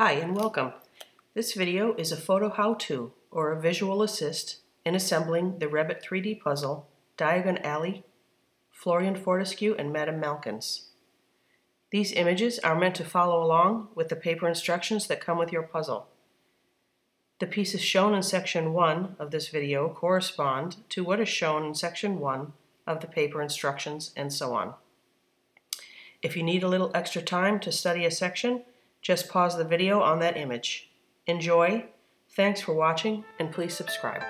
Hi and welcome. This video is a photo how-to or a visual assist in assembling the Wrebbit 3D puzzle Diagon Alley, Florean Fortescue and Madame Malkins. These images are meant to follow along with the paper instructions that come with your puzzle. The pieces shown in section 1 of this video correspond to what is shown in section 1 of the paper instructions and so on. If you need a little extra time to study a section, just pause the video on that image. Enjoy, thanks for watching, and please subscribe.